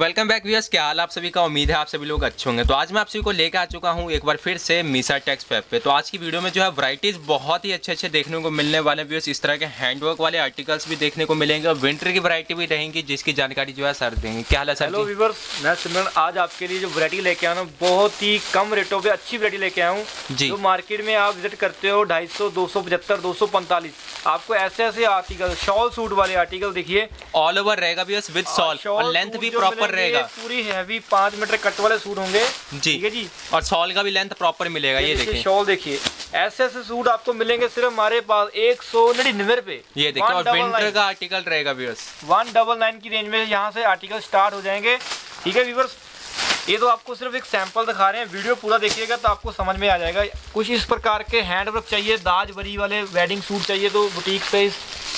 तो welcome back viewers क्या हाल आप सभी का? उम्मीद है आप सभी लोग अच्छे होंगे। तो आज मैं आप सभी को लेकर आ चुका हूँ एक बार फिर से मीसा टेक्स फैप पे। तो आज की वीडियो में जो है वैरायटीज बहुत ही अच्छे अच्छे देखने को मिलने वाले व्यूअर्स इस तरह के हैंडवर्क वाले आर्टिकल्स भी देखने को मिलेंगे और विंटर की वरायटी भी रहेंगी जिसकी जानकारी जो है सर देंगे। क्या हाल है सर हेलो व्यूअर्स मैं सिमरन। आज आपके लिए जो वरायटी लेके आया हूँ बहुत ही कम रेटों पे अच्छी वरायटी लेके आया हूँ। जी। जो मार्केट में आप विज़िट करते हो ढाई सौ दो सौ पचहत्तर दो सौ पैंतालीस आपको ऐसे ऐसे आर्टिकल शॉल सूट वाले आर्टिकल देखिए। ऑल ओवर रहेगा व्यूअर्स विद और लेंथ भी प्रॉपर रहेगा पूरी हैवी पाँच मीटर कट वाले सूट होंगे। जी। ठीक है जी? और सॉल का भी लेंथ प्रॉपर मिलेगा ये देखिए। शॉल देखिए। ऐसे ऐसे सूट आपको मिलेंगे सिर्फ़ हमारे पास एक सौ निन्यानवे रुपए। ये देखिए और विंटर का आर्टिकल रहेगा व्यूअर्स वन डबल नाइन की रेंज में यहाँ से आर्टिकल स्टार्ट हो जाएँगे। ठीक है व्यूवर्स ये तो आपको सिर्फ़ एक सैंपल दिखा रहे हैं। वीडियो पूरा देखिएगा तो आपको समझ में आ जाएगा। कुछ इस प्रकार के हैंडवर्क चाहिए दाज बरी वाले वेडिंग सूट चाहिए तो बुटीक पे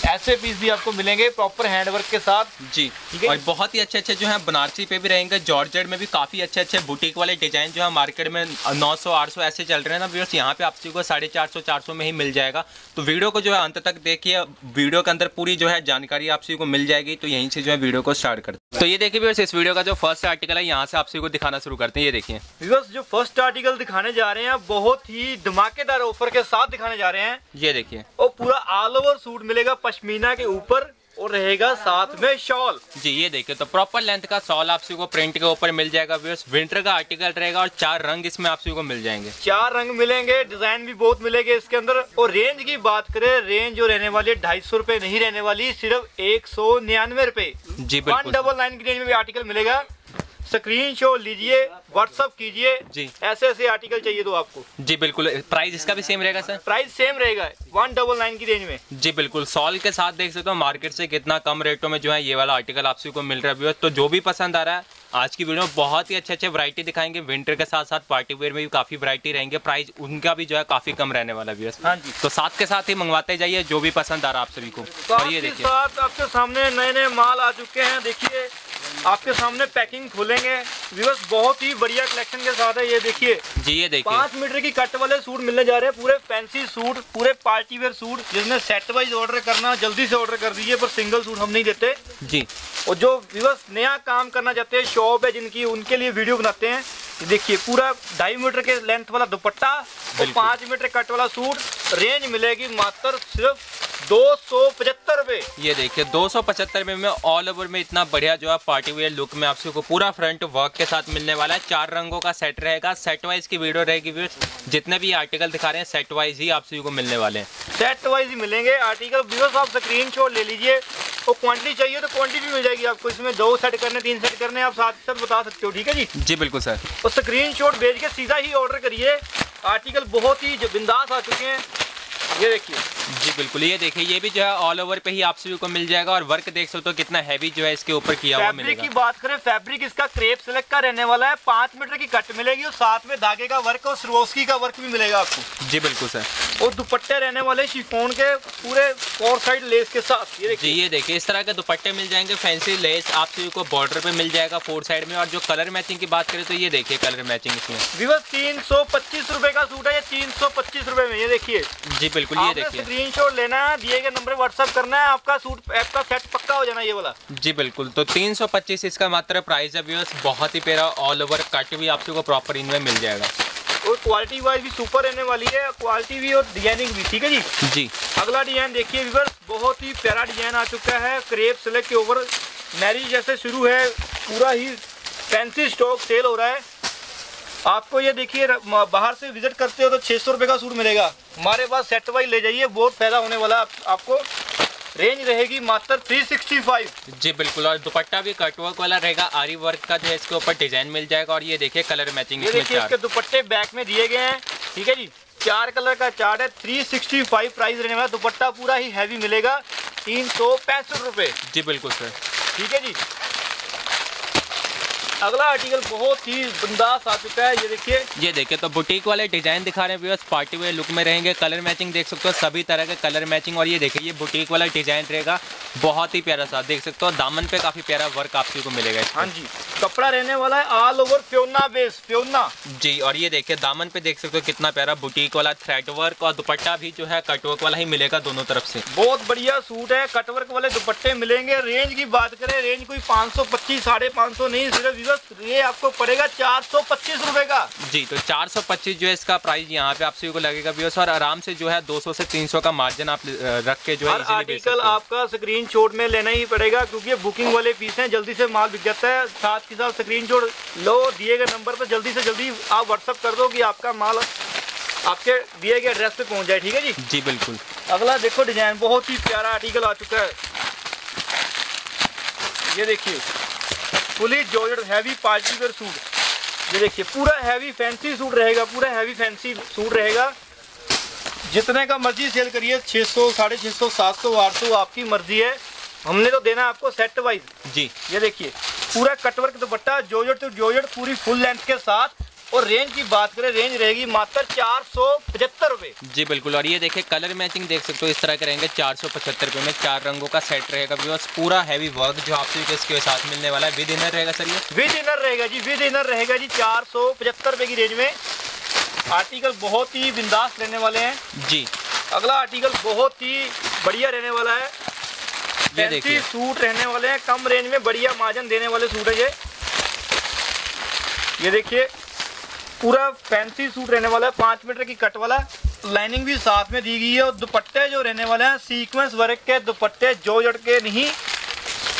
ऐसे पीस भी आपको मिलेंगे प्रॉपर हैंडवर्क के साथ। जी और बहुत ही अच्छे अच्छे जो है बनारसी पे भी रहेंगे जॉर्जेट में भी काफ़ी अच्छे अच्छे बुटीक वाले डिज़ाइन जो है मार्केट में 900 800 ऐसे चल रहे हैं ना व्यूअर्स यहाँ पे आपसी को साढ़े चार सौ चार सौ में ही मिल जाएगा। तो वीडियो को जो है अंत तक देखिए वीडियो के अंदर पूरी जो है जानकारी आप आपसी को मिल जाएगी तो यहीं से जो है वीडियो को स्टार्ट करते तो ये देखिए व्यूअर्स इस वीडियो का जो फ़र्स्ट आर्टिकल है यहाँ से आपसी को दिखाना शुरू करते हैं ये देखिए। व्यूअर्स जो फ़र्स्ट आर्टिकल दिखाने जा रहे हैं बहुत ही धमाकेदार ऑफ़र के साथ दिखाने जा रहे हैं। ये देखिए। और पूरा ऑल ओवर सूट मिलेगा पश्मीना के ऊपर और रहेगा साथ में शॉल। जी ये देखिए तो प्रॉपर लेंथ का शॉल आपसी को प्रिंट के ऊपर मिल जाएगा विंटर का आर्टिकल रहेगा और चार रंग इसमें आपसी को मिल जाएँगे। चार रंग मिलेंगे डिज़ाइन भी बहुत मिलेंगे इसके अंदर। और रेंज की बात करें रेंज जो रहने वाली है ढाई सौ रूपए नहीं रहने वाली सिर्फ़ एक सौ निन्यानवे रूपए। जी वन डबल नाइन की रेंज में भी आर्टिकल मिलेगा। स्क्रीन शॉट लीजिए व्हाट्सअप कीजिए जी। ऐसे ऐसे आर्टिकल चाहिए तो आपको। जी बिल्कुल। प्राइस इसका भी सेम रहेगा सर प्राइस सेम रहेगा वन डबल नाइन की रेंज में। जी बिल्कुल। सॉल के साथ देख सकते हो मार्केट से कितना कम रेटों में जो है ये वाला आर्टिकल आपसे को मिल रहा है तो जो भी पसंद आ रहा है आज की वीडियो में बहुत ही अच्छे अच्छे वैरायटी दिखाएँगे। विंटर के साथ साथ पार्टी वेयर में भी काफ़ी वैरायटी रहेंगे। प्राइस उनका भी जो है काफ़ी कम रहने वाला भी हाँ जी। तो साथ के साथ ही मंगवाते जाइए जो भी पसंद आ रहा है आप सभी को। तो और ये देखिए। आपके सामने नए नए माल आ चुके हैं देखिए। आपके सामने पैकिंग खोलेंगे। व्यूअर्स बहुत ही बढ़िया कलेक्शन के साथ है ये देखिए। जी ये देखिए। पाँच मीटर की कट वाले सूट मिलने जा रहे हैं पूरे फैंसी सूट पूरे पार्टी वेयर सूट जिसमें सेट वाइज ऑर्डर करना जल्दी से ऑर्डर कर दीजिए पर सिंगल सूट हम नहीं देते। जी। और जो व्यूअर्स नया काम करना चाहते हैं शॉप है जिनकी उनके लिए वीडियो बनाते हैं देखिए पूरा ढाई मीटर के लेंथ वाला दुपट्टा और पाँच मीटर कट वाला सूट रेंज मिलेगी मात्र सिर्फ़ दो सौ पचहत्तर रुपए ये देखिए दो सौ पचहत्तर रुपए में ऑल ओवर में इतना बढ़िया जो है पार्टी वेयर लुक में आपको पूरा फ्रंट वर्क के साथ मिलने वाला है। चार रंगों का सेट रहेगा। सेट वाइज की वीडियो रहेगी जितने भी आर्टिकल दिखा रहे हैं सेट वाइज ही आप सभी को मिलने वाले हैं। सेट वाइज ही मिलेंगे आर्टिकल व्यूअर्स आप स्क्रीन शॉट ले लीजिए। और क्वांटिटी चाहिए तो क्वांटिटी मिल जाएगी आपको। इसमें दो सेट करने तीन सेट करने आप साथ साथ बता सकते हो ठीक है जी? जी बिल्कुल सर और स्क्रीन शॉट भेज के सीधा ही ऑर्डर करिए। आर्टिकल बहुत ही बिंदास आ चुके हैं। ये देखिए। जी बिल्कुल। ये देखिए ये भी जो है ऑल ओवर पे ही आप सभी को मिल जाएगा और वर्क देख सकते हो कितना हैवी जो है इसके ऊपर किया हुआ मिलेगा। की बात करें फैब्रिक इसका क्रेप सिलेक्ट का रहने वाला है। पाँच मीटर की कट मिलेगी और साथ में धागे का वर्क और सरोस्की का वर्क भी मिलेगा आपको। जी बिल्कुल सर और दुपट्टे रहने वाले शिफोन के पूरे फोर साइड लेस के साथ ये देखिए। ये देखिए इस तरह के दुपट्टे मिल जाएँगे फैंसी लेस आप सभी को बॉर्डर पे मिल जाएगा फोर साइड में। और जो कलर मैचिंग की बात करें तो ये देखिए कलर मैचिंग इसमें। विवस तीन सौ पच्चीस रुपए का सूट है ये तीन सौ पच्चीस रुपए में ये देखिए। जी बिल्कुल ये देखिए। स्क्रीनशॉट लेना है दिए गए नंबर व्हाट्सअप करना है आपका सूट सेट पक्का हो जाना ये वाला। जी बिल्कुल। तो 325 इसका मात्र प्राइस है व्यूअर्स बहुत ही प्यारा ऑल ओवर कट भी आपको प्रॉपर इनमें मिल जाएगा। और क्वालिटी वाइज भी सुपर रहने वाली है क्वालिटी भी और डिज़ाइनिंग भी ठीक है जी? जी। अगला डिज़ाइन देखिए व्यूअर्स बहुत ही प्यारा डिज़ाइन आ चुका है क्रेप सिलेक्ट के ऊपर मैरिज जैसे शुरू है पूरा ही फैंसी स्टॉक सेल हो रहा है। आपको ये देखिए बाहर से विज़िट करते हो तो छह सौ का सूट मिलेगा। हमारे पास सेट वाइज ले जाइए बहुत फ़ायदा होने वाला आप, आपको रेंज रहेगी मात्र 365 जी बिल्कुल और दुपट्टा भी कटवर्क वाला रहेगा। आरी वर्क का जो है इसके ऊपर डिज़ाइन मिल जाएगा और ये देखिए कलर मैचिंग ये देखिए इसके दुपट्टे बैक में दिए गए हैं ठीक है जी? चार कलर का चार्ट है 365 प्राइस रहने वाला। दुपट्टा पूरा ही हैवी मिलेगा तीन सौ पैंसठ रुपए जी बिल्कुल सर ठीक है जी? अगला आर्टिकल बहुत ही बिंदास आ चुका है ये देखिए। ये देखिए तो बुटीक वाले डिज़ाइन दिखा रहे हैं व्यूअर्स पार्टी वेयर लुक में रहेंगे कलर मैचिंग देख सकते हो सभी तरह के कलर मैचिंग और ये देखिए ये बुटीक वाला डिज़ाइन रहेगा बहुत ही प्यारा सा देख सकते हो दामन पे काफ़ी प्यारा वर्क आपको मिलेगा हाँ जी कपड़ा रहने वाला है all over Fiona base Fiona जी और ये देखिए दामन पे देख सकते हो कितना प्यारा बुटीक वाला थ्रेड वर्क और दुपट्टा भी जो है कटवर्क वाला ही मिलेगा दोनों तरफ़ से। बहुत बढ़िया सूट है कटवर्क वाले दुपट्टे मिलेंगे रेंज की बात करें रेंज कोई पाँच सौ पच्चीस साढ़े पाँच सौ नहीं सिर्फ़ विवस ये आपको पड़ेगा चार सौ पच्चीस रूपए का। जी तो 425 जो है इसका प्राइस यहाँ पे आप सभी को लगेगा व्यूअर्स और आराम से जो है 200 से 300 का मार्जिन आप रख के जो है आर्टिकल आपका स्क्रीन शॉट में लेना ही पड़ेगा क्योंकि बुकिंग वाले पीस हैं जल्दी से माल बिक जाता है। साथ के साथ स्क्रीन शॉट लो दिए गए नंबर पर जल्दी से जल्दी आप व्हाट्सअप कर दो कि आपका माल आपके दिए गए एड्रेस पे पहुँच जाए ठीक है जी? जी बिल्कुल। अगला देखो डिज़ाइन बहुत ही प्यारा आर्टिकल आ चुका है। ये देखिए। Fully georgette heavy party wear suit. ये देखिए पूरा हैवी फैंसी सूट रहेगा पूरा हैवी फैंसी सूट रहेगा। जितने का मर्ज़ी सेल करिए 600 साढ़े छः सौ सात सौ आठ सौ आपकी मर्ज़ी है। हमने तो देना आपको सेट वाइज जी। ये देखिए पूरा कटवर्क दुपट्टा जोजट टू जोजट पूरी फुल लेंथ के साथ। और रेंज की बात करें रेंज रहेगी मात्र चार सौ पचहत्तर रुपये जी बिल्कुल। और ये देखिए कलर मैचिंग देख सकते हो इस तरह के रहेंगे चार सौ पचहत्तर रुपये में। चार रंगों का सेट रहेगा व्यूअर्स पूरा हैवी वर्क जो आपसे इसके साथ मिलने वाला है विद इनर रहेगा सर ये। विद इनर रहेगा जी विद इनर रहेगा जी चार सौ पचहत्तर रुपये की रेंज में। आर्टिकल बहुत ही बिंदास रहने वाले हैं। जी। अगला आर्टिकल बहुत ही बढ़िया रहने वाला है। ये देखिए। सूट रहने वाले हैं कम रेंज में बढ़िया मार्जिन देने वाले सूट है ये। ये देखिए पूरा फैंसी सूट रहने वाला है, पाँच मीटर की कट वाला। लाइनिंग भी साथ में दी गई है और दुपट्टे जो रहने वाले हैं सीक्वेंस वर्क के दुपट्टे, जो जड़ के नहीं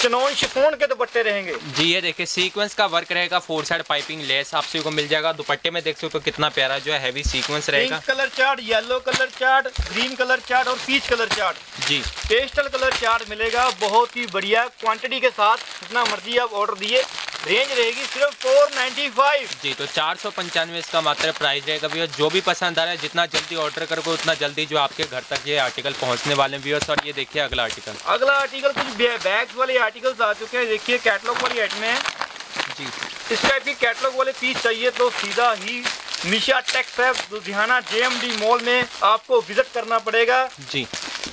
चनौन शिफोन के दुपट्टे रहेंगे। जी ये देखिए सीक्वेंस का वर्क रहेगा फोर साइड पाइपिंग लेस आप सभी को मिल जाएगा। दुपट्टे में देख सकते हो कितना प्यारा जो है हैवी सीक्वेंस रहेगा। Colour chart yellow colour chart green colour chart और पीच कलर चार्ट जी। पेस्टल कलर चार्ट मिलेगा बहुत ही बढ़िया क्वांटिटी के साथ। जितना मर्ज़ी आप ऑर्डर दिए रेंज रहेगी सिर्फ़ फोर नाइन्टी फाइव जी तो चार सौ पंचानवे इसका मात्र प्राइस रहेगा भैया। जो भी पसंद आ रहा है जितना जल्दी ऑर्डर करोगे उतना जल्दी जो आपके घर तक ये आर्टिकल पहुँचने वाले हैं व्यूअर्स और ये देखिए अगला आर्टिकल अगला आर्टिकल कुछ बैग्स वाले आर्टिकल्स आ चुके हैं। देखिए कैटलॉग वाली आइटम है जी। इस टाइप की कैटलॉग वाले पीस चाहिए तो सीधा ही मिशा टेक्स है लुधियाना जेएमडी मॉल में आपको विज़िट करना पड़ेगा। जी।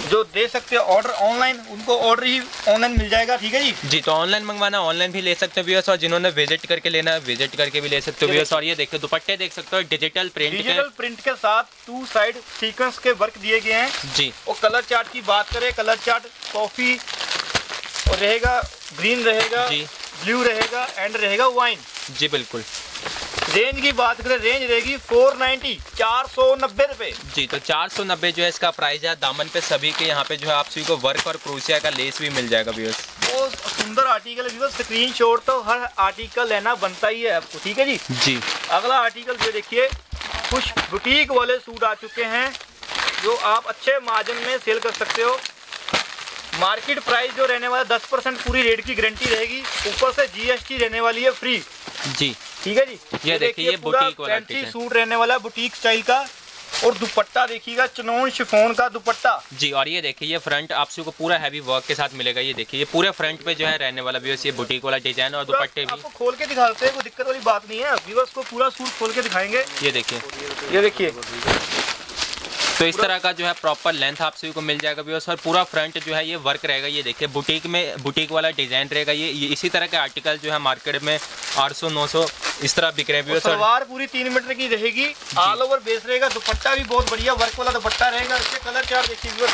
जो दे सकते हैं ऑर्डर ऑनलाइन उनको ऑर्डर ही ऑनलाइन मिल जाएगा ठीक है जी? जी तो ऑनलाइन मंगवाना ऑनलाइन भी ले सकते हो व्यूअर्स और जिन्होंने विज़िट करके लेना है विज़िट करके भी ले सकते हो व्यूअर्स और ये देखिए दुपट्टे देख सकते हो डिजिटल प्रिंट डिजिटल प्रिंट के साथ टू साइड सीक्वेंस के वर्क दिए गए हैं। जी। और कलर चार्ट की बात करें कलर चार्ट कॉफ़ी और रहेगा ग्रीन रहेगा जी। ब्लू रहेगा एंड रहेगा वाइन जी बिल्कुल। रेंज की बात करें रेंज रहेगी 490 चार सौ नब्बे रुपए। जी तो चार सौ नब्बे जो है इसका प्राइस है। दामन पे सभी के यहाँ पे जो है आप सभी को वर्क और क्रोशिया का लेस भी मिल जाएगा व्यूअर्स बहुत सुंदर आर्टिकल है स्क्रीन शॉट तो हर आर्टिकल लेना बनता ही है आपको ठीक है जी? जी। अगला आर्टिकल जो देखिए कुछ बुटीक वाले सूट आ चुके हैं जो आप अच्छे मार्जिन में सेल कर सकते हो। मार्केट प्राइस जो रहने वाला दस परसेंट पूरी रेट की गारंटी रहेगी। ऊपर से जीएसटी रहने वाली है फ्री। जी। ठीक है जी? ये देखिए, ये बुटीक वाला सूट रहने वाला बुटीक स्टाइल का। और दुपट्टा देखिएगा चनौन शिफोन का दुपट्टा। जी और ये देखिए ये फ्रंट आप को पूरा हैवी वर्क के साथ मिलेगा। ये देखिए ये पूरे फ्रंट पे जो है रहने वाला व्यूअर्स ये बुटीक वाला डिज़ाइन और दुपट्टे भी। आपको खोल के दिखाते हैं कोई दिक्कत वाली बात नहीं है। व्यूअर्स को पूरा सूट खोल के दिखाएँगे। ये देखिए। ये देखिए। तो इस तरह का जो है प्रॉपर लेंथ आप सभी को मिल जाएगा व्यूअर्स और पूरा फ्रंट जो है ये वर्क रहेगा ये देखिए बुटीक में बुटीक वाला डिज़ाइन रहेगा ये, ये इसी तरह के आर्टिकल जो है मार्केट में 800 900 इस तरह बिक रहे हैं सलवार पूरी तीन मीटर की रहेगी ऑल ओवर बेस रहेगा दुपट्टा भी बहुत बढ़िया वर्क वाला दुपट्टा रहेगा इसके कलर चार्ट देखिए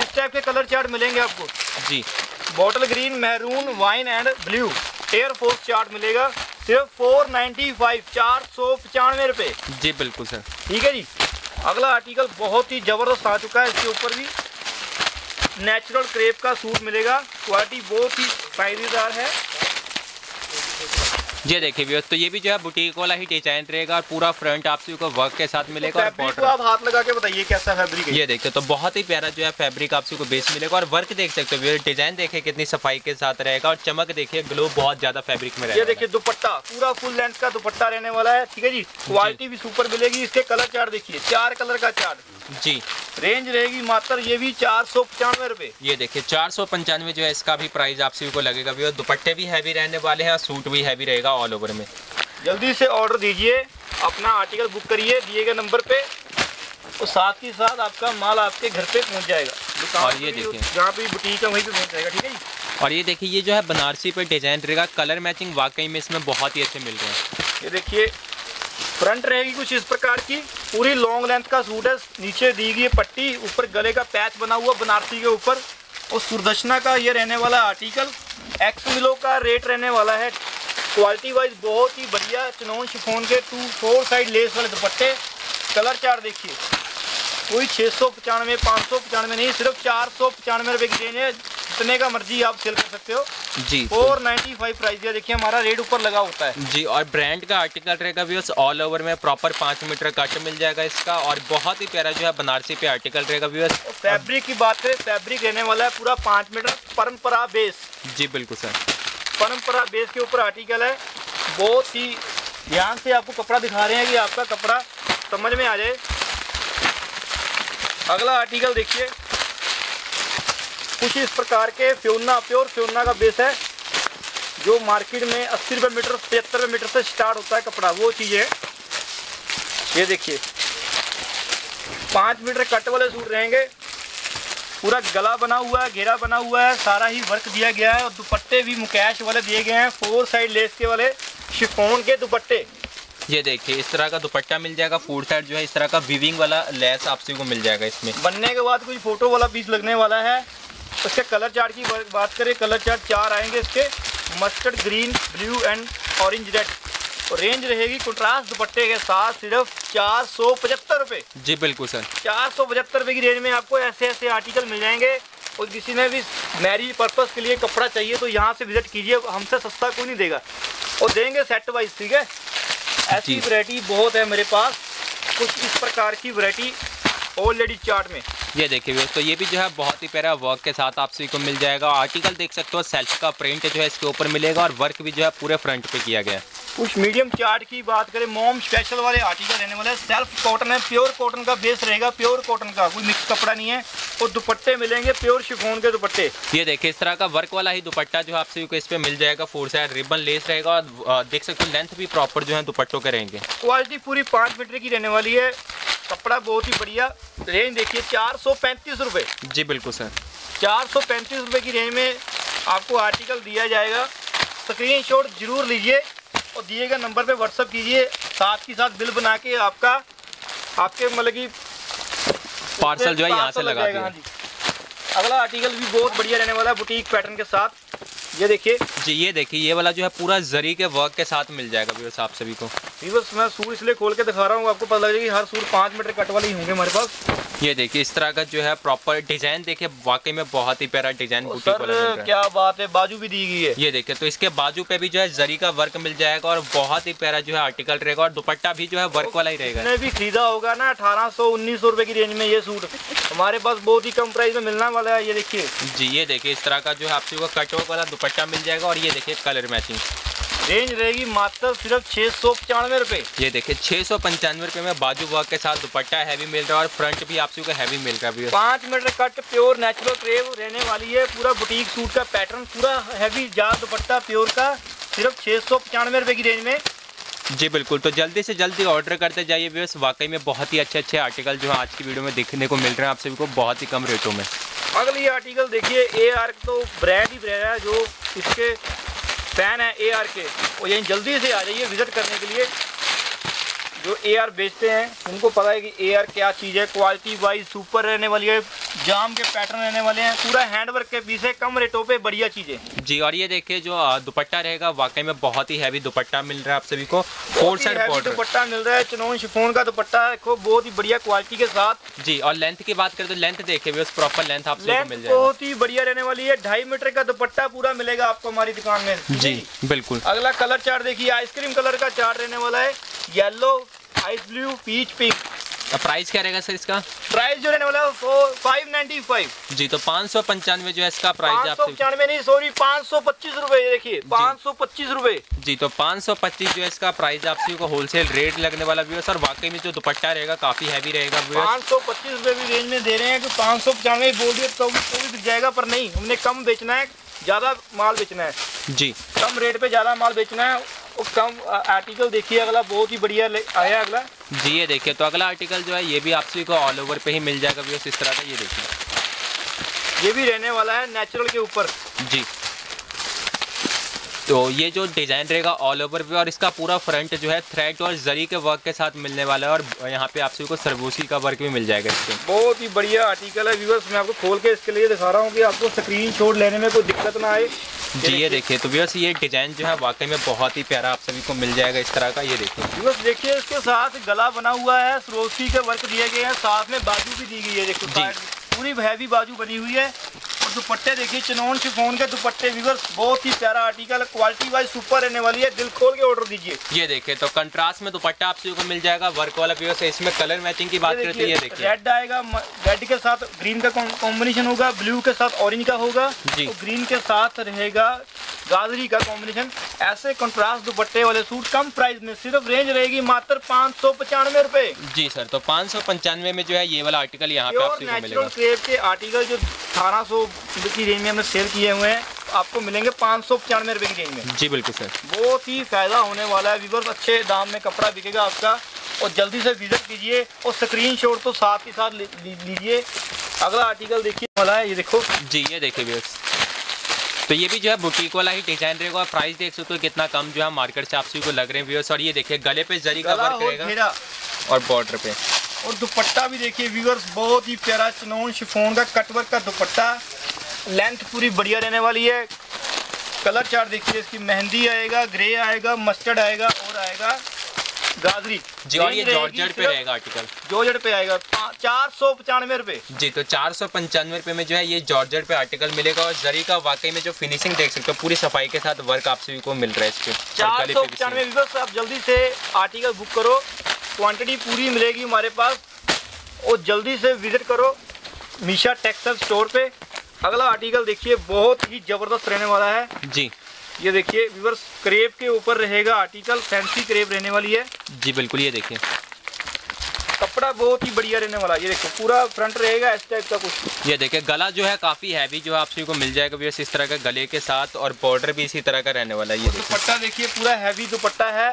इस टाइप के कलर चार्ट मिलेंगे आपको। जी। Bottle green maroon wine and blue air force chart मिलेगा सिर्फ़ फोर नाइन्टी फाइव चार सौ पचानवे रुपये जी बिल्कुल सर ठीक है जी? अगला आर्टिकल बहुत ही ज़बरदस्त आ चुका है, इसके ऊपर भी नेचुरल क्रेप का सूट मिलेगा। क्वालिटी बहुत ही फायदेदार है। ये देखिए व्यूअर्स तो ये भी जो है बुटीक वाला ही डिज़ाइन रहेगा और पूरा फ्रंट आप सभी को वर्क के साथ मिलेगा तो और आप हाथ लगा के बताइए कैसा फैब्रिक है? ये देखते तो बहुत ही प्यारा जो है फैब्रिक आप सभी को बेस मिलेगा और वर्क देख सकते हो डिज़ाइन देखिए कितनी सफ़ाई के साथ रहेगा और चमक देखिए ग्लो बहुत ज़्यादा फैब्रिक में ये रहेगा। देखिए दुपट्टा पूरा फुल लेंथ का दुपट्टा रहने वाला है ठीक है जी? क्वालिटी भी सुपर मिलेगी इसके कलर चार्ट देखिए चार कलर का चार्ट जी। रेंज रहेगी मात्र ये भी चार सौ पचानवे रुपये ये देखिए चार सौ पंचानवे जो है इसका भी प्राइस आप सभी को लगेगा। भी और दुपट्टे भी हैवी रहने वाले हैं और सूट भी हैवी रहेगा ऑल ओवर में। जल्दी से ऑर्डर दीजिए अपना आर्टिकल बुक करिए दिए गए नंबर पे और साथ ही साथ आपका माल आपके घर पे पहुँच जाएगा। और ये देखिए। जहाँ पे बुटीक है वहीं पे पहुँच जाएगा ठीक है जी? और ये देखिए ये जो है बनारसी पे डिज़ाइन रहेगा। कलर मैचिंग वाकई में इसमें बहुत ही अच्छे मिल रहे हैं। ये देखिए फ्रंट रहेगी कुछ इस प्रकार की। पूरी लॉन्ग लेंथ का सूट है। नीचे दी गई पट्टी, ऊपर गले का पैच बना हुआ बनारसी के ऊपर। और सुरदर्शना का ये रहने वाला आर्टिकल एक्स मिलो का रेट रहने वाला है। क्वालिटी वाइज बहुत ही बढ़िया चनौन शिफोन के टू फोर साइड लेस वाले दुपट्टे। कलर चार देखिए। कोई छः सौ पचानवे, पाँच सौ पचानवे नहीं, सिर्फ़ चार सौ पचानवे रुपये की रेंज है। जितने का मर्ज़ी आप सेल कर सकते हो। जी फोर नाइन्टी फाइव प्राइस है। देखिए हमारा रेट ऊपर लगा होता है। जी और ब्रांड का आर्टिकल रहेगा भी ऑल ओवर में। प्रॉपर पाँच मीटर कट मिल जाएगा इसका। और बहुत ही प्यारा जो है बनारसी पे आर्टिकल रहेगा भी फैब्रिक की बात करें फैब्रिक रहने वाला है पूरा पाँच मीटर परम्परा बेस जी बिल्कुल सर परम्परा बेस के ऊपर आर्टिकल है। बहुत ही ध्यान से आपको कपड़ा दिखा रहे हैं कि आपका कपड़ा समझ में आ जाए। अगला आर्टिकल देखिए। कुछ इस प्रकार के फ्योना प्योर फ्योना का बेस है जो मार्केट में अस्सी रुपये मीटर पचहत्तर रुपये मीटर से स्टार्ट होता है कपड़ा। वो चीज़ है। ये देखिए। पाँच मीटर कट वाले सूट रहेंगे। पूरा गला बना हुआ है घेरा बना हुआ है सारा ही वर्क दिया गया है और दुपट्टे भी मुकैश वाले दिए गए हैं फोर साइड लेस के वाले शिफोन के दुपट्टे। ये देखिए इस तरह का दुपट्टा मिल जाएगा फ़ूड साइड जो है इस तरह का विविंग वाला लेस आप सभी को मिल जाएगा इसमें। बनने के बाद कुछ फ़ोटो वाला पीस लगने वाला है। इसके कलर चार्ट की बात करें कलर चार्ट चार आएँगे इसके। Mustard green blue and orange red और रेंज रहेगी कंट्रास्ट दुपट्टे के साथ सिर्फ़ चार सौ पचहत्तर रुपये जी बिल्कुल सर चार सौ पचहत्तर रुपये की रेंज में आपको ऐसे ऐसे आर्टिकल मिल जाएँगे। और किसी ने भी मैरिज पर्पज़ के लिए कपड़ा चाहिए तो यहाँ से विज़िट कीजिए हमसे सस्ता कोई नहीं देगा। और देंगे सेट वाइज ठीक है? ऐसी वरायटी बहुत है मेरे पास। कुछ इस प्रकार की वैरायटी ऑलरेडी चार्ट में। ये देखिए व्यवस्था तो ये भी जो है बहुत ही प्यारा वर्क के साथ आप सभी को मिल जाएगा। आर्टिकल देख सकते हो सेल्फ का प्रिंट जो है इसके ऊपर मिलेगा और वर्क भी जो है पूरे फ्रंट पे किया गया है। कुछ मीडियम चार्ट की बात करें मोम स्पेशल वाले आर्टिकल रहने वाले सेल्फ कॉटन है प्योर कॉटन का बेस रहेगा प्योर कॉटन का। कोई मिक्स कपड़ा नहीं है। और दुपट्टे मिलेंगे प्योर शिफोन के दुपट्टे। ये देखिए इस तरह का वर्क वाला ही दुपट्टा जो है आप सभी को इस पे मिल जाएगा। फोर साइड रिबन लेस रहेगा और देख सकते हो लेंथ भी प्रॉपर जो है दुपट्टों के रहेंगे। क्वालिटी पूरी पाँच मीटर की रहने वाली है। कपड़ा बहुत ही बढ़िया। रेंज देखिए चार सौ पैंतीस रुपये जी बिल्कुल सर। चार सौ पैंतीस रुपये की रेंज में आपको आर्टिकल दिया जाएगा। स्क्रीन शॉट ज़रूर लीजिए और दिए गए नंबर पे व्हाट्सअप कीजिए। साथ ही साथ बिल बना के आपका आपके मतलब कि पार्सल जो है यहाँ से लग हाँ जी। अगला आर्टिकल भी बहुत बढ़िया रहने वाला है बुटीक पैटर्न के साथ। ये देखिए। जी ये देखिए ये वाला जो है पूरा जरी के वर्क के साथ मिल जाएगा व्यवस्था आप सभी को। बस मैं सूट इसलिए खोल के दिखा रहा हूँ आपको पता लग जाएगी हर सूट पाँच मीटर कट वाले ही होंगे हमारे पास। ये देखिए इस तरह का जो है प्रॉपर डिज़ाइन देखिए वाकई में बहुत ही प्यारा डिज़ाइन सर क्या बात है बाजू भी दी गई है। ये देखिए तो इसके बाजू पे भी जो है जरी का वर्क मिल जाएगा और बहुत ही प्यारा जो है आर्टिकल रहेगा और दुपट्टा भी जो है वर्क वाला ही रहेगा। भी खरीदा होगा ना अठारह सौ उन्नीस सौ रुपए की रेंज में ये सूट। हमारे पास बहुत ही कम प्राइस में मिलने वाला है ये देखिए। जी ये देखिए इस तरह का जो है आप को कटवर्क वाला दुपट्टा मिल जाएगा और ये देखिए कलर मैचिंग रेंज रहेगी मात्र सिर्फ़ छः सौ पचानवे रुपये ये देखिए छः सौ पंचानवे रुपये में बाजू वर्क के साथ दुपट्टा हैवी मिल रहा है और फ्रंट भी आप सभी को हैवी मिल रहा है पाँच metre cut pure natural crepe रहने वाली है पूरा बुटीक सूट का पैटर्न पूरा हैवी जार दुपट्टा प्योर का सिर्फ़ छः सौ पचानवे रुपये की रेंज में। जी, बिल्कुल। तो जल्दी से जल्दी ऑर्डर करते जाइए व्यवस्थ वाकई में बहुत ही अच्छे अच्छे आर्टिकल जो है आज की वीडियो में देखने को मिल रहे हैं आप सभी को बहुत ही कम रेटों में। अगली आर्टिकल देखिए ए आर तो ब्रांड ही ब्रांड है, जो इसके फ़ैन है ए आर के। और यहीं जल्दी से आ जाइए विज़िट करने के लिए। जो ए आर बेचते हैं उनको पता है कि ए आर क्या चीज़ है क्वालिटी वाइज सुपर रहने वाली है जाम के पैटर्न रहने वाले हैं पूरा हैंडवर्क के पीस है कम रेटों पे बढ़िया चीज़ें जी और ये देखिए जो दुपट्टा रहेगा वाकई में बहुत ही हैवी दुपट्टा मिल रहा है आप सभी को फोर साइड बॉर्डर दुपट्टा मिल रहा है चनौन शिफोन का दुपट्टा देखो बहुत ही बढ़िया क्वालिटी के साथ। जी और लेंथ की बात करें तो लेंथ देखिए व्यवस्थ प्रॉपर लेंथ आप मिल जाएगा। बहुत ही बढ़िया रहने वाली है ढाई मीटर का दुपट्टा पूरा मिलेगा आपको हमारी दुकान में। जी बिल्कुल। अगला कलर चार्ट देखिए आइसक्रीम कलर का चार्ट रहने वाला है yellow ice blue peach pink price क्या रहेगा सर इसका? प्राइस जो रहने वाला है फाइव नाइन्टी फाइव जी तो पाँच सौ पंचानवे जो है इसका प्राइस पाँच सौ आपसे पचानवे नहीं सॉरी पाँच सौ पच्चीस रूपए देखिए पाँच सौ पच्चीस रूपए. जी तो 525 जो है इसका प्राइस आपसी को होलसेल रेट लगने वाला व्यूअर्स और वाकई में जो दुपट्टा रहेगा काफ़ी हैवी रहेगा पाँच सौ पच्चीस रूपए भी रेंज में दे रहे हैं कि पाँच सौ पचानवे बोल दिए तो तो भी बिक जाएगा पर नहीं हमने कम बेचना है। ज़्यादा माल बेचना है। जी। कम रेट पे ज़्यादा माल बेचना है और कम आर्टिकल देखिए अगला बहुत ही बढ़िया आया अगला। जी ये देखिए तो अगला आर्टिकल जो है ये भी आपसी को ऑल ओवर पे ही मिल जाएगा इस तरह का ये देखिए। ये भी रहने वाला है नेचुरल के ऊपर। जी। तो ये जो डिज़ाइन रहेगा ऑल ओवर पे और इसका पूरा फ्रंट जो है थ्रेड और जरी के वर्क के साथ मिलने वाला है और यहाँ पे आप सभी को सरबूसी का वर्क भी मिल जाएगा इसके। बहुत ही बढ़िया आर्टिकल है व्यूअर्स मैं आपको खोल के इसके लिए दिखा रहा हूँ कि आपको स्क्रीन शॉट लेने में कोई दिक्कत ना आए। जी ये देखिए तो व्यूअर्स ये डिज़ाइन जो है वाकई में बहुत ही प्यारा आप सभी को मिल जाएगा इस तरह का ये देखिए। व्यूअर्स देखिए इसके साथ गला बना हुआ है सरोस्की के वर्क दिए गए हैं साथ में बाजू भी दी गई है देखो पूरी हैवी बाजू बनी हुई है। दुपट्टे देखिए चनौन शिफोन के दुपट्टे व्यूअर्स बहुत ही प्यारा आर्टिकल क्वालिटी वाइज सुपर रहने वाली है। दिल खोल के ऑर्डर दीजिए। ये देखिए तो कंट्रास्ट में दुपट्टा आप सभी को मिल जाएगा वर्क वाला व्यूअर्स इसमें कलर मैचिंग की बात करते हैं ये देखिए रेड आएगा रेड के साथ ग्रीन का कॉम्बिनेशन होगा ब्लू के साथ ऑरेंज का होगा जी। तो ग्रीन के साथ रहेगा गाजरी का कॉम्बिनेशन ऐसे कंट्रास्ट दुपट्टे वाले सूट कम प्राइस में सिर्फ़ रेंज रहेगी मात्र पाँच सौ पचानवे रूपए। जी सर तो पाँच सौ पंचानवे में जो है ये वाला आर्टिकल यहाँ पे आप प्योर सभी को नेचुरल मिलेगा। क्रेप के आर्टिकल जो अठारह सौ की रेंज में हमने सेल किए हुए हैं। आपको मिलेंगे पाँच सौ पचानवे रुपए की रेंज में। जी बिल्कुल सर। बहुत ही फ़ायदा होने वाला है। व्यूवर्स अच्छे दाम में कपड़ा बिकेगा आपका। और जल्दी से विज़िट कीजिए और स्क्रीन शॉट तो साथ ही साथ लीजिए। अगला आर्टिकल देखिए वाला है ये देखो। जी ये देखिए व्यूअर्स तो ये भी जो है बुटीक वाला ही डिज़ाइन रहेगा और प्राइस देख सकते हो कितना कम जो है मार्केट से आप सभी को लग रहे हैं व्यूअर्स और ये देखिए गले पे जरी का वर्क रहेगा और बॉर्डर पे। और दुपट्टा भी देखिए व्यूअर्स बहुत ही प्यारा चनौन शिफोन का कटवर्क का दुपट्टा। लेंथ पूरी बढ़िया रहने वाली है। कलर चार्ट देखिए, इसकी मेहंदी आएगा ग्रे आएगा मस्टर्ड आएगा, और आएगा। गाजरी। जी और ये जॉर्जेट पे रहेगा आर्टिकल जॉर्जेट पे आएगा। चार सौ पचानवे रुपए। जी तो चार सौ पंचानवे रुपये में जो है ये जॉर्जेट पे आर्टिकल मिलेगा और जरी का वाकई में जो फिनिशिंग देख सकते हो पूरी सफ़ाई के साथ वर्क आप सभी को मिल रहा है इसके। चार सौ पचानवे। आप जल्दी से आर्टिकल बुक करो। क्वांटिटी पूरी मिलेगी हमारे पास। और जल्दी से विज़िट करो मीशा टेक्सटाइल स्टोर पे। अगला आर्टिकल देखिए बहुत ही ज़बरदस्त रहने वाला है। जी। ये देखिए व्यूवर्स क्रेप के ऊपर रहेगा आर्टिकल फैंसी क्रेप रहने वाली है। जी बिल्कुल ये देखिए। कपड़ा बहुत ही बढ़िया रहने वाला है ये देखो पूरा फ्रंट रहेगा इस टाइप का कुछ। ये देखिए गला जो है काफ़ी हैवी जो है आप सभी को मिल जाएगा व्यूअर्स इस तरह का गले के साथ और बॉर्डर भी इसी तरह का रहने वाला है ये देखिए। दुपट्टा देखिए पूरा हैवी दुपट्टा है।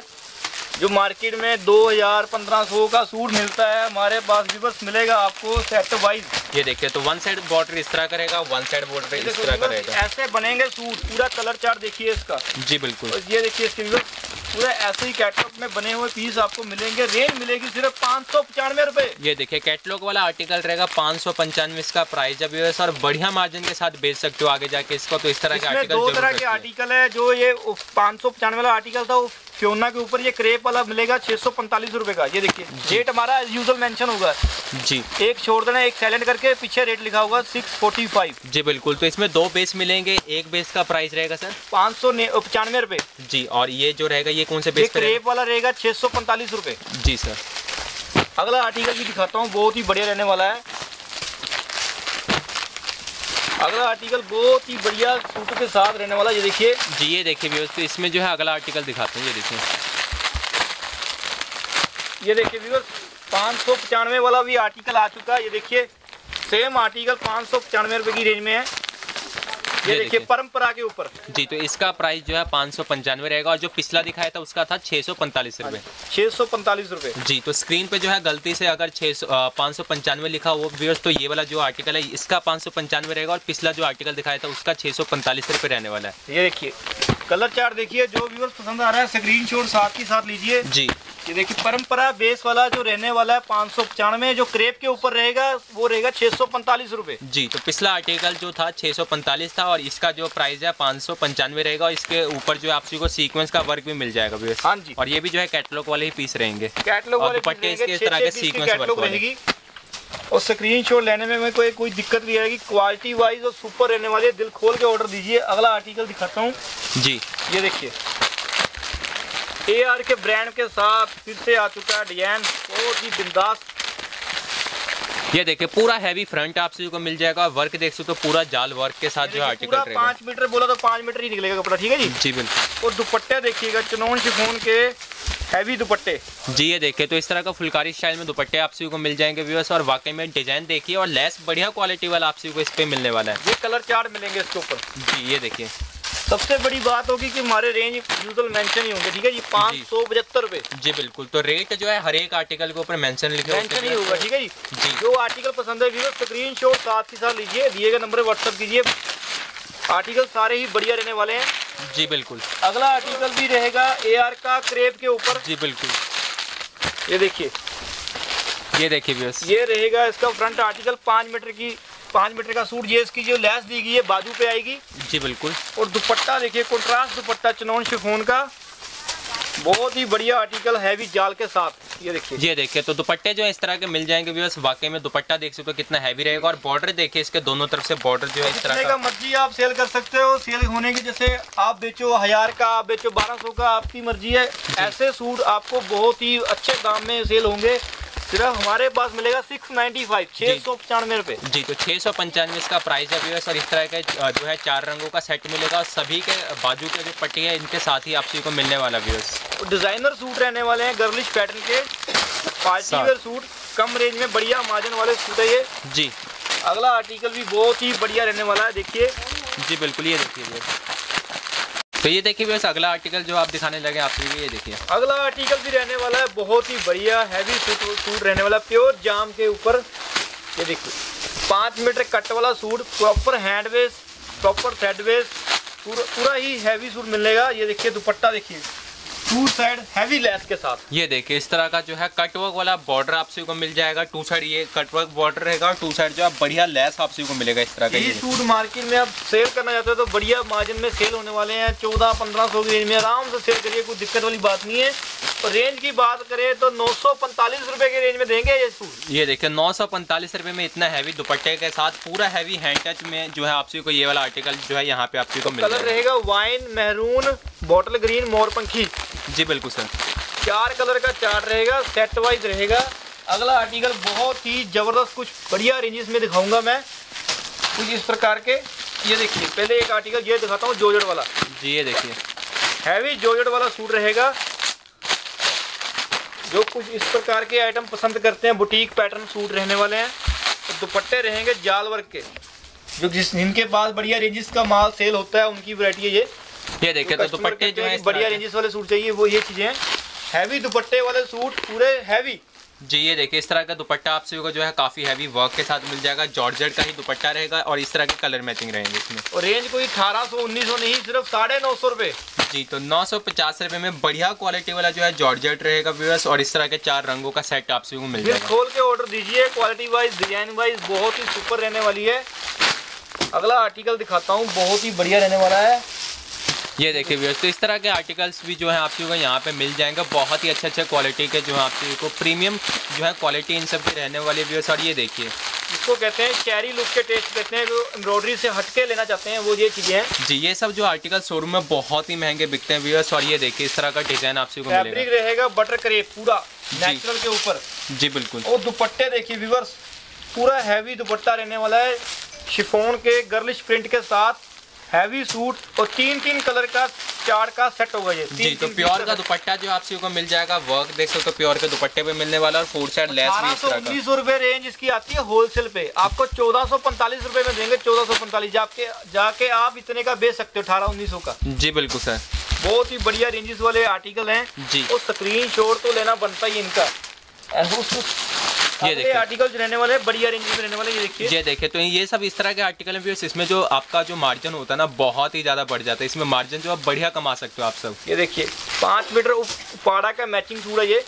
जो मार्केट में दो हज़ार पंद्रह सौ का सूट मिलता है हमारे पास व्यूवर्स मिलेगा आपको सेट वाइज ये देखिए तो वन साइड बॉर्डर इस तरह करेगा वन साइड बॉर्डर इस तरह का व्यूवर्स, रहेगा ऐसे बनेंगे सूट पूरा कलर चार्ट देखिए इसका। जी बिल्कुल। और ये देखिए इसके व्यूवर्स, पूरा ऐसे ही कैटलॉग में बने हुए पीस आपको मिलेंगे। रेंज मिलेगी सिर्फ़ पाँच सौ पचानवे रुपए। ये देखिए कैटलॉग वाला आर्टिकल रहेगा पाँच सौ पंचानवे इसका प्राइस जब व्यूअर्स और बढ़िया मार्जिन के साथ बेच सकते हो आगे जाके इसको तो इस तरह के आर्टिकल दो तरह के आर्टिकल है जो ये पाँच सौ पचानवे वाला आर्टिकल था वो फ्योना के ऊपर ये क्रेप वाला मिलेगा छह सौ पैंतालीस रुपए का। ये देखिए रेट हमारा यूजल मेंशन होगा। जी। एक छोड़ देना एक साइलेंट करके पीछे रेट लिखा होगा सिक्स फोर्टी फाइव जी बिल्कुल। तो इसमें दो बेस मिलेंगे एक बेस का प्राइस रहेगा सर। पाँच सौ पचानवे रुपए। जी और ये जो रहेगा ये कौन से बेस क्रेप वाला रहेगा छह सौ पैंतालीस रुपए। जी सर। अगला आर्टिकल भी दिखाता हूँ बहुत ही बढ़िया रहने वाला है। अगला आर्टिकल बहुत ही बढ़िया सूट के साथ रहने वाला ये देखिए। जी ये देखिए व्यूअर्स तो इसमें जो है अगला आर्टिकल दिखाते हैं ये देखिए। ये देखिए व्यूअर्स पाँच सौ पचानवे वाला भी आर्टिकल आ चुका है ये देखिए। सेम आर्टिकल पाँच सौ पचानवे रुपये की रेंज में है। ये देखिए। परंपरा के ऊपर। जी तो इसका प्राइस जो है पाँच सौ पंचानवे रहेगा और जो पिछला दिखाया था उसका था छः सौ पैंतालीस रुपये छः सौ पैंतालीस रुपये जी तो स्क्रीन पे जो है गलती से अगर छः सौ पाँच सौ पंचानवे लिखा हो व्यूअर्स तो ये वाला जो आर्टिकल है इसका पाँच सौ पंचानवे रहेगा और पिछला जो आर्टिकल दिखाया था उसका छः सौ पैंतालीस रुपये रहने वाला है। ये देखिए कलर चार्ट देखिए जो व्यूअर्स पसंद आ रहा है स्क्रीन शॉट साथ ही साथ लीजिए। जी। ये देखिए परंपरा बेस वाला जो रहने वाला है पाँच सौ पचानवे जो क्रेप के ऊपर रहेगा वो रहेगा छः सौ पैंतालीस रुपये जी तो पिछला आर्टिकल जो था छः सौ पैंतालीस था और इसका जो प्राइस है पाँच सौ पंचानवे रहेगा और इसके ऊपर जो है आपसी को सीक्वेंस का वर्क भी मिल जाएगा हाँ जी। और ये भी जो है कैटलॉग वाले ही पीस रहेंगे। कैटलॉग और वाले दुपट्टे इसके इस तरह के वाले। रहेगी। और स्क्रीन शॉट लेने में कोई कोई दिक्कत नहीं आएगी। क्वालिटी वाइज और सुपर रहने वाली है दिल खोल के ऑर्डर दीजिए। अगला आर्टिकल दिखाता हूँ। जी। ये देखिए। ए आर के ब्रांड के साथ फिर से आ चुका है डिज़ाइन बहुत ही बिंदास। ये देखिए पूरा हैवी फ्रंट आप सभी को मिल जाएगा। वर्क देख सकते हो तो पूरा जाल वर्क के साथ जो आर्टिकल रहेगा। पाँच मीटर बोला तो पाँच मीटर ही निकलेगा कपड़ा ठीक है जी? जी बिल्कुल। और दुपट्टे देखिएगा चनौन शिफोन के हैवी दुपट्टे। जी ये देखिए तो इस तरह का फुलकारी स्टाइल में दुपट्टे आप सभी को मिल जाएँगे व्यूअर्स और वाकई में डिज़ाइन देखिए और लेस बढ़िया क्वालिटी वाला आप सभी को इस पे मिलने वाला है। ये कलर चार्ट मिलेंगे इसके ऊपर। जी ये देखिए। सबसे बड़ी बात होगी कि हमारे रेंज यूजल मेंशन ही होंगे ठीक है जी? पाँच सौ पचहत्तर रुपये जी बिल्कुल। तो रेट जो है हर एक आर्टिकल के ऊपर मेंशन मेंशन ही होगा ठीक है जी? जी। जो आर्टिकल पसंद है व्यूअर स्क्रीन शॉट साथ ही साथ लीजिए दिए गए नंबर व्हाट्सअप कीजिए। आर्टिकल सारे ही बढ़िया रहने वाले हैं। जी बिल्कुल। अगला आर्टिकल भी रहेगा ए आर का क्रेप के ऊपर। जी बिल्कुल। ये देखिए। ये देखिए व्यूअर्स ये रहेगा इसका फ्रंट आर्टिकल पाँच मीटर की। पाँच मीटर का सूट ये इसकी जो लेस दी गई है बाजू पे आएगी। जी बिल्कुल। और दुपट्टा देखिए कंट्रास्ट दुपट्टा चनौन शिफोन का। बहुत ही बढ़िया आर्टिकल हैवी जाल के साथ। ये देखिए। ये देखिए तो दुपट्टे जो है इस तरह के मिल जाएँगे। व्यूअर्स वाकई में दुपट्टा देख सकते हो कितना हैवी रहेगा। और बॉर्डर देखिए इसके दोनों तरफ़ से बॉर्डर जो है इस तरह का। का मर्ज़ी आप सेल कर सकते हो। सेल होने की जैसे आप बेचो हज़ार का आप बेचो बारह सौ का आपकी मर्ज़ी है। ऐसे सूट आपको बहुत ही अच्छे दाम में सेल होंगे। सिर्फ़ हमारे पास मिलेगा सिक्स नाइन्टी फाइव छः सौ पचानवे रुपये जी तो छः सौ पंचानवे इसका प्राइस है और इस तरह के जो है चार रंगों का सेट मिलेगा और सभी के बाजू के जो पट्टी है इनके साथ ही आप सभी को मिलने वाला व्यूअर्स डिज़ाइनर सूट रहने वाले हैं गर्लिश पैटर्न के। पार्टी वेयर सूट कम रेंज में बढ़िया मार्जिन वाले सूट है ये। जी। अगला आर्टिकल भी बहुत ही बढ़िया रहने वाला है देखिए। जी बिल्कुल ये देखिए तो ये देखिए बस अगला आर्टिकल जो आप दिखाने लगे आप लिए, ये देखिए। अगला आर्टिकल भी रहने वाला है, बहुत ही बढ़िया हैवी सूट रहने वाला प्योर जाम के ऊपर। ये देखिए, पाँच मीटर कट वाला सूट प्रॉपर हैंड वेस्ट प्रॉपर थ्रेड वेस्ट पूरा ही हैवी सूट मिलेगा। ये देखिए, दुपट्टा देखिए। टू साइड हैवी लेस के साथ। ये देखिए इस तरह का जो है कटवर्क वाला बॉर्डर आप सभी को मिल जाएगा। टू साइड ये कटवर्क बॉर्डर रहेगा और टू साइड जो है बढ़िया लेस आप सभी को मिलेगा इस तरह का ये। सूट मार्केट में आप सेल करना चाहते हो तो बढ़िया मार्जिन में सेल होने वाले हैं। चौदह पंद्रह सौ की रेंज में। आराम से सेल करिए कोई दिक्कत वाली बात नहीं है। और रेंज की बात करें तो नौ सौ पैंतालीस रुपये की रेंज में देंगे ये सूट ये देखिए नौ सौ पैंतालीस रुपये में इतना हैवी दुपट्टे के साथ पूरा हैवी हैंड टच में जो है आप सभी को ये वाला आर्टिकल जो है यहाँ पे आप सभी को मिल कलर रहेगा वाइन महरून बॉटल ग्रीन मोरपंखी जी बिल्कुल सर। चार कलर का चार्ट रहेगा सेट वाइज रहेगा। अगला आर्टिकल बहुत ही ज़बरदस्त कुछ बढ़िया रेंजेस में दिखाऊँगा मैं। कुछ इस प्रकार के। ये देखिए पहले एक आर्टिकल ये दिखाता हूँ जोजड़ वाला। जी ये देखिए। हैवी जोजड़ वाला सूट रहेगा जो कुछ इस प्रकार के आइटम पसंद करते हैं। बुटीक पैटर्न सूट रहने वाले हैं। तो दुपट्टे रहेंगे जाल वर्क के जो जिस जिनके पास बढ़िया रेंजेस का माल सेल होता है उनकी वैरायटी है ये। ये देखिए तो कस्टमर दुपट्टे जो है बढ़िया रेंजेस वाले सूट चाहिए वो ये चीज़ें हैं। हैवी दुपट्टे वाले सूट पूरे हैवी जी ये देखिए इस तरह का दुपट्टा आप सभी को जो है काफ़ी हैवी वर्क के साथ मिल जाएगा। जॉर्जेट का ही दुपट्टा रहेगा और इस तरह के कलर मैचिंग रहेंगे इसमें। और रेंज कोई अठारह सौ उन्नीस सौ नहीं सिर्फ़ साढ़े नौ सौ रुपये जी तो नौ सौ पचास रुपये में बढ़िया क्वालिटी वाला जो है जॉर्जेट रहेगा व्यूअर्स और इस तरह के चार रंगों का सेट आप सभी को मिल जाएगा। खोल के ऑर्डर दीजिए क्वालिटी वाइज डिज़ाइन वाइज बहुत ही सुपर रहने वाली है। अगला आर्टिकल दिखाता हूँ बहुत ही बढ़िया रहने वाला है। ये देखिए व्यूअर्स तो इस तरह के आर्टिकल्स भी जो है आप को यहाँ पे मिल जाएँगे। बहुत ही अच्छे अच्छे क्वालिटी के जो है आप सभी को प्रीमियम जो है क्वालिटी इन सब की रहने वाली व्यूअर्स और ये देखिए। जिसको कहते हैं चेरी लुक के टेस्ट कहते हैं जो एम्ब्रॉयडरी से हटके लेना चाहते हैं वो ये चीज़ें हैं। जी ये सब जो आर्टिकल शोरूम में बहुत ही महँगे बिकते हैं व्यूअर्स और ये देखिए इस तरह का डिज़ाइन आप सभी को फैब्रिक मिलेगा रहेगा बटर करेप पूरा नेचुरल के ऊपर। जी बिल्कुल। और दुपट्टे देखिए व्यूवर्स पूरा हैवी दुपट्टा रहने वाला है। शिफोन के गर्लिश प्रिंट के साथ। हैवी सूट और तीन तीन कलर का चार का सेट होगा ये। जी तीन- तो प्योर का दुपट्टा जो आप को मिल जाएगा वर्क देख सकते हो तो प्योर के दुपट्टे पे मिलने वाला और फोर साइड लेस भी उन्नीस सौ रुपए रेंज इसकी आती है होलसेल पे। आपको चौदह सौ पैंतालीस रुपए में देंगे चौदह सौ पैंतालीस। जाके जाके आप इतने का बेच सकते हो अठारह उन्नीस सौ का। जी बिल्कुल सर बहुत ही बढ़िया रेंजेस वाले आर्टिकल हैं। जी। और स्क्रीन शॉट तो लेना बनता ही इनका। ये देखिए। आर्टिकल रहने वाले हैं, बढ़िया रेंज में रहने वाले ये देखिए। ये देखिए तो ये सब इस तरह के आर्टिकल हैं व्यूअर्स इसमें जो आपका जो मार्जिन होता है ना बहुत ही ज़्यादा बढ़ जाता है। इसमें मार्जिन जो आप बढ़िया कमा सकते हो आप सब। ये देखिए पाँच मीटर उप- उपाड़ा का मैचिंग सूट है ये।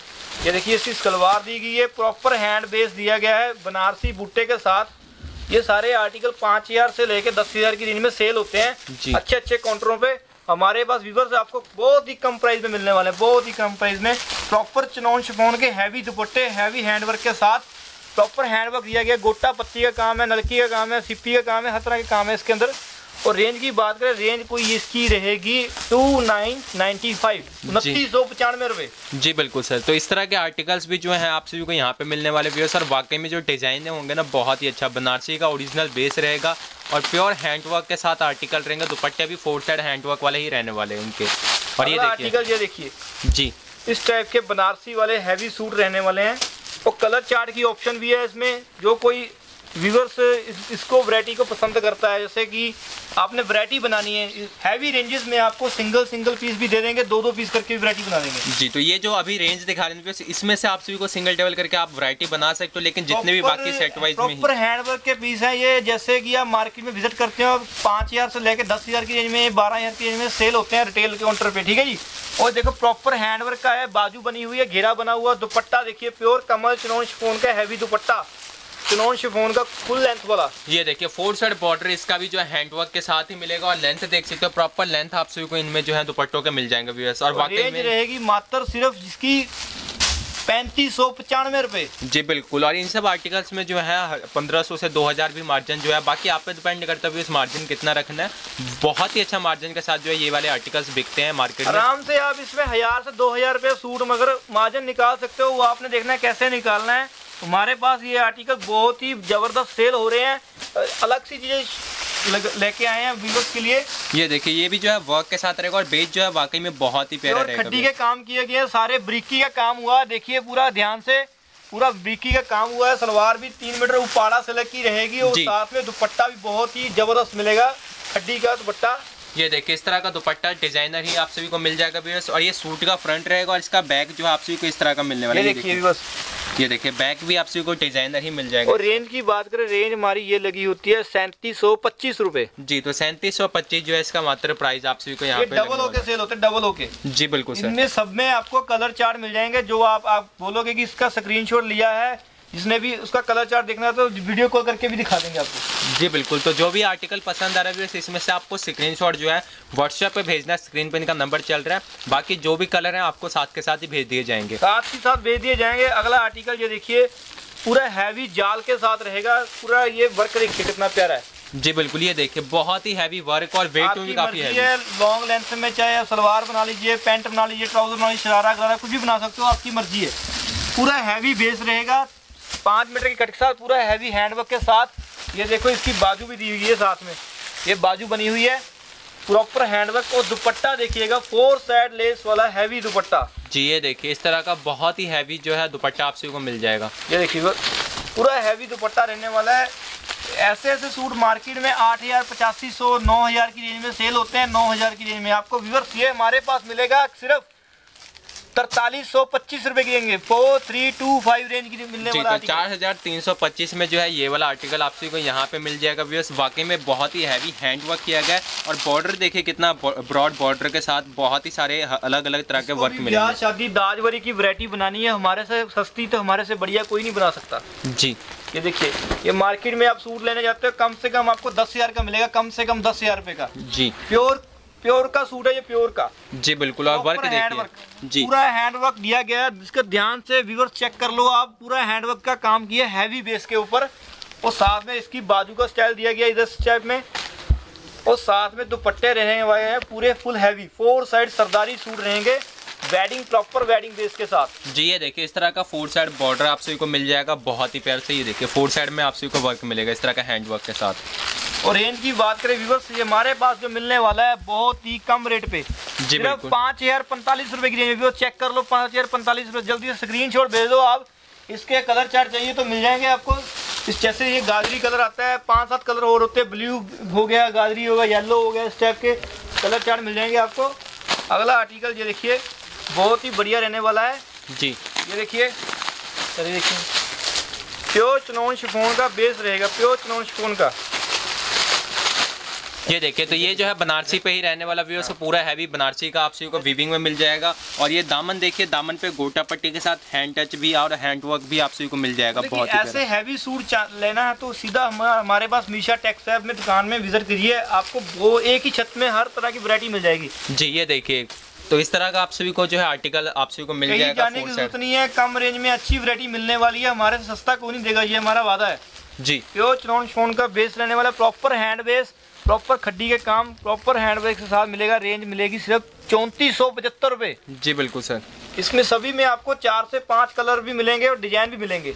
ये देखिए इसकी सलवार दी गई है प्रॉपर हैंड बेस दिया गया है बनारसी बुट्टे के साथ। ये सारे आर्टिकल पाँच हज़ार से लेके दस हज़ार की रेंज में सेल होते हैं। अच्छे अच्छे काउंटरों पे। हमारे पास व्यूवर्स आपको बहुत ही कम प्राइस में मिलने वाले हैं, बहुत ही कम प्राइस में। प्रॉपर चनौन शिफोन के हैवी दुपट्टे हैवी हैंडवर्क के साथ प्रॉपर हैंडवर्क दिया गया, गोटा पत्ती का काम है, नलकी का काम है सिप्पी का काम है, हर तरह के काम है इसके अंदर। और रेंज की बात करें रेंज कोई इसकी रहेगी टू नाइन नाइन्टी फाइव उनतीस सौ पचानवे रुपये जी बिल्कुल सर। तो इस तरह के आर्टिकल्स भी जो हैं आप सभी को यहाँ पे मिलने वाले भी सर वाकई में जो डिज़ाइन होंगे ना बहुत ही अच्छा बनारसी का ओरिजिनल बेस रहेगा और प्योर हैंडवर्क के साथ आर्टिकल रहेंगे दुपट्टे भी फोर साइड हैंडवर्क वाले ही रहने वाले हैं उनके। और ये आर्टिकल ये देखिए। जी। इस टाइप के बनारसी वाले हैवी सूट रहने वाले हैं। और कलर चार्ट की ऑप्शन भी है इसमें जो कोई व्यूवर्स इस, इसको वैरायटी को पसंद करता है। जैसे कि आपने वैरायटी बनानी है हैवी रेंजेस में आपको सिंगल सिंगल पीस भी दे देंगे दो दो पीस करके वैरायटी बना देंगे। जी तो ये जो अभी रेंज दिखा रहे हैं इसमें से आप सभी को सिंगल टेबल करके आप वैरायटी बना सकते हो लेकिन जितने भी बाकी सेट वाइज प्रॉपर हैंडवर्क के पीस है ये। जैसे कि आप मार्केट में विज़िट करते हो पाँच हज़ार से लेकर दस हज़ार की रेंज में बारह हज़ार की रेंज में सेल होते हैं रिटेल काउंटर पे ठीक है जी? और देखो प्रॉपर हैंडवर्क का है बाजू बनी हुई है घेरा बना हुआ दुपट्टा देखिए प्योर कमल चनौन फ़ोन का हैवी दुपट्टा। चिनोन शिफोन का फुल लेंथ वाला। ये देखिए फोर साइड बॉर्डर इसका भी जो है हैंडवर्क के साथ ही मिलेगा और लेंथ देख सकते हो प्रॉपर लेंथ आप सभी को इनमें जो है दुपट्टों के मिल जाएँगे व्यूअर्स और वाकई में रहेगी मात्र सिर्फ़ जिसकी पैंतीस सौ पचानवे रुपए। जी बिल्कुल और इन सब आर्टिकल्स में जो है पंद्रह सौ से दो हज़ार भी मार्जिन जो है बाकी आप पे डिपेंड करता है इस मार्जिन कितना रखना है। बहुत ही अच्छा मार्जिन के साथ जो है ये वाले आर्टिकल्स बिकते हैं मार्केट में। आराम से आप इसमें हज़ार से दो हज़ार रुपये सूट मगर मार्जिन निकाल सकते हो वो आपने देखना है कैसे निकालना है। हमारे पास ये आर्टिकल बहुत ही ज़बरदस्त सेल हो रहे हैं। अलग सी चीज़ें लेके आए हैं व्यूवर्स के लिए। ये देखिए ये भी जो है वर्क के साथ रहेगा और बेच जो है वाकई में बहुत ही प्यारा रहेगा खड्डी के काम किए गए सारे ब्रिकी का काम हुआ। देखिए पूरा ध्यान से पूरा ब्रिकी का काम हुआ है। सलवार भी तीन मीटर उपाड़ा से लग की रहेगी और साथ में दुपट्टा भी बहुत ही ज़बरदस्त मिलेगा। खड्डी का दुपट्टा। ये देखिए इस तरह का दुपट्टा डिज़ाइनर ही आप सभी को मिल जाएगा व्यूअर्स और ये सूट का फ्रंट रहेगा और इसका बैक जो है आप सभी को इस तरह का मिलने वाला है। देखिए बस ये देखिए बैक भी आप सभी को डिज़ाइनर ही मिल जाएगा। और रेंज की बात करें रेंज हमारी ये लगी होती है सैंतीस सौ पच्चीस रूपए। जी तो सैंतीस सौ पच्चीस जो है इसका मात्र प्राइस आप सभी को यहाँ पे डबल होके सेल होते हैं डबल होके। जी बिल्कुल इनमें सब में आपको कलर चार्ट मिल जाएँगे जो आप आप बोलोगे कि इसका स्क्रीनशॉट लिया है जिसने भी उसका कलर चार्ट देखना है तो वीडियो कॉल करके भी दिखा देंगे आपको। जी बिल्कुल। तो जो भी आर्टिकल पसंद आ रहा है इसमें से आपको स्क्रीनशॉट जो है व्हाट्सएप पे भेजना है। स्क्रीन पे इनका नंबर चल रहा है। बाकी जो भी कलर है आपको साथ के साथ ही भेज दिए जाएँगे। साथ ही साथ भेज दिए जाएँगे। अगला आर्टिकल ये देखिए पूरा हैवी जाल के साथ रहेगा। पूरा ये वर्क देखिए कितना प्यारा है। जी बिल्कुल। ये देखिए बहुत ही हैवी वर्क और वेट भी काफ़ी है लॉन्ग लेंथ में चाहे आप सलवार बना लीजिए पैंट बना लीजिए ट्राउज़र बना लीजिए शरारा गरारा कुछ भी बना सकते हो आपकी मर्ज़ी है। पूरा हैवी बेस रहेगा। पाँच मीटर की कट के साथ पूरा हैवी हैंडवर्क के साथ ये देखो इसकी बाजू भी दी हुई है साथ में। ये बाजू बनी हुई है। प्रॉपर हैंडवर्क और दुपट्टा देखिएगा फोर साइड लेस वाला हैवी दुपट्टा। जी ये देखिए इस तरह का बहुत ही हैवी जो है दुपट्टा आप सभी को मिल जाएगा। ये देखिए पूरा हैवी दुपट्टा रहने वाला है। ऐसे ऐसे सूट मार्केट में आठ हज़ार पचासी सौ नौ हज़ार की रेंज में सेल होते हैं नौ हज़ार की रेंज में। आपको व्यूवर्स ये हमारे पास मिलेगा सिर्फ़ तरतालीस सौ पच्चीस रुपए की देंगे। Four three two five range की मिलने वाला तो चार हज़ार तीन सौ पच्चीस में जो है ये वाला आर्टिकल आप सभी को यहाँ पे मिल जाएगा व्यवर्स वाकई में बहुत ही हैवी हैंड वर्क किया गया है और बॉर्डर देखिए कितना ब्रॉड बॉर्डर के साथ बहुत ही सारे अलग अलग तरह के वर्क मिले शादी दाजवरी की वरायटी बनानी है। हमारे से सस्ती तो हमारे से बढ़िया कोई नहीं बना सकता। जी। ये देखिए ये मार्केट में आप सूट लेने जाते हो कम से कम आपको दस हज़ार का मिलेगा कम से कम दस हज़ार रुपए का। जी। प्योर प्योर का सूट है ये प्योर का। जी बिल्कुल और वर्क देखिए। जी। पूरा हैंड वर्क दिया गया है जिसका ध्यान से व्यूवर चेक कर लो आप पूरा हैंड वर्क का काम किया हैवी बेस के ऊपर। और साथ में इसकी बाजू का स्टाइल दिया गया इधर स्टेप में। और साथ में दुपट्टे रहने वाले हैं पूरे फुल हैवी फोर साइड सरदारी सूट रहेंगे वेडिंग प्रॉपर वेडिंग बेस के साथ। जी ये देखिए इस तरह का फोर साइड बॉर्डर आप सभी को मिल जाएगा बहुत ही प्यार से। ये देखिए फोर साइड में आप सभी को वर्क मिलेगा इस तरह का हैंड वर्क के साथ। और रेंज की बात करें व्यूवर्स ये हमारे पास जो मिलने वाला है बहुत ही कम रेट पे। सिर्फ़ पाँच हज़ार पैंतालीस रुपए की रेंज चेक कर लो पाँच हज़ार पैंतालीस रुपए। जल्दी से स्क्रीन शॉट भेज दो आप। इसके कलर चार्ट चाहिए तो मिल जाएँगे आपको। इस जैसे ये गाजरी कलर आता है पाँच सात कलर और होते हैं। ब्लू हो गया गाजरी हो गया येलो हो गया इस टाइप के कलर चार्ट मिल जाएँगे आपको। अगला आर्टिकल ये देखिए बहुत ही बढ़िया रहने वाला है। जी। ये देखिए चलिए देखिए। प्योर चनौन शिफोन का बेस रहेगा प्योर चनौन शिफोन का। ये देखिए तो ये जो है बनारसी पे ही रहने वाला व्यू पूरा हैवी बनारसी का आप सभी को वीविंग में मिल जाएगा। और ये दामन देखिए दामन पे गोटा पट्टी के साथ हैंड टच भी और हैंड वर्क भी आप सभी को मिल जाएगा बहुत ऐसे हैवी सूट लेना है तो सीधा हमारे पास मीशा टेक्स में दुकान में विज़िट करिए। आपको वो एक ही छत में हर तरह की वरायटी मिल जाएगी। जी ये देखिए तो इस तरह का आप सभी को जो है आर्टिकल आप सभी को मिल जाएगा जाने की ज़रूरत नहीं है कम रेंज में अच्छी वरायटी मिलने वाली है हमारे सस्ता कौन नहीं देगा ये हमारा वादा है। जी। प्योर चनौन फ़ोन का बेस रहने वाला प्रॉपर हैंड बेस प्रॉपर खड्डी के काम प्रॉपर हैंड हैंडवर्क के साथ मिलेगा रेंज मिलेगी सिर्फ़ चौंतीस सौ पचहत्तर रुपये जी बिल्कुल सर इसमें सभी में आपको चार से पाँच कलर भी मिलेंगे और डिज़ाइन भी मिलेंगे।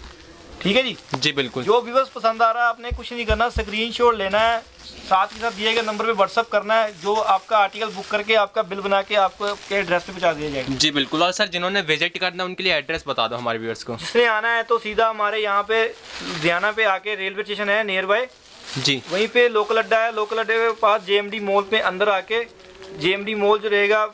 ठीक है जी? जी बिल्कुल। जो व्यूवर्स पसंद आ रहा है आपने कुछ नहीं करना स्क्रीन लेना है साथ ही साथ दिए गए नंबर पे व्हाट्सअप करना है जो आपका आर्टिकल बुक करके आपका बिल बना के आपको के एड्रेस पे पहुँचा दिया जाएगा। जी बिल्कुल। और सर जिन्होंने विज़िट करना है उनके लिए एड्रेस बता दो हमारे व्यूअर्स को। जिसने आना है तो सीधा हमारे यहाँ पे लुधियाना पे आके रेलवे स्टेशन है नियर बाय जी। वहीं पे लोकल अड्डा है लोकल अड्डे के पास जेएमडी मॉल पे अंदर आके जेएमडी मॉल जो रहेगा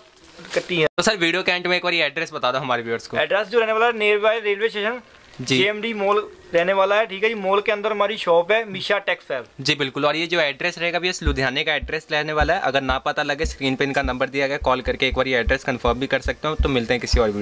कट्टी है। तो सर वीडियो के एंड में एक बार एड्रेस बता दो हमारे व्यूअर्स को। एड्रेस जो रहने वाला है नियर बाय रेलवे स्टेशन जी। जेएमडी मॉल रहने वाला है ठीक है जी। मॉल के अंदर हमारी शॉप है मिशा टेक्सटाइल जी बिल्कुल। और ये जो एड्रेस रहेगा भी लुधियाने का एड्रेस रहने वाला है। अगर ना पता लगे स्क्रीन पे इनका नंबर दिया गया कॉल करके एक बार ये एड्रेस कंफर्म भी कर सकते हो तो मिलते हैं किसी और वीडियो